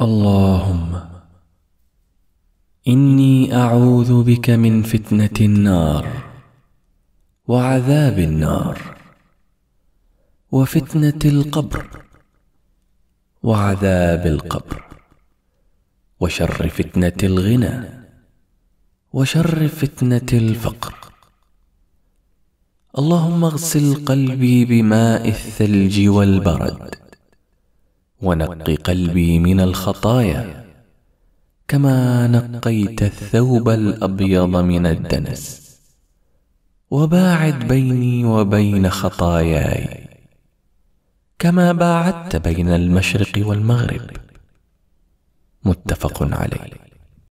اللهم إني أعوذ بك من فتنة النار وعذاب النار وفتنة القبر وعذاب القبر وشر فتنة الغنى وشر فتنة الفقر. اللهم اغسل قلبي بماء الثلج والبرد. ونق قلبي من الخطايا كما نقيت الثوب الأبيض من الدنس. وباعد بيني وبين خطاياي كما باعدت بين المشرق والمغرب. متفق عليه.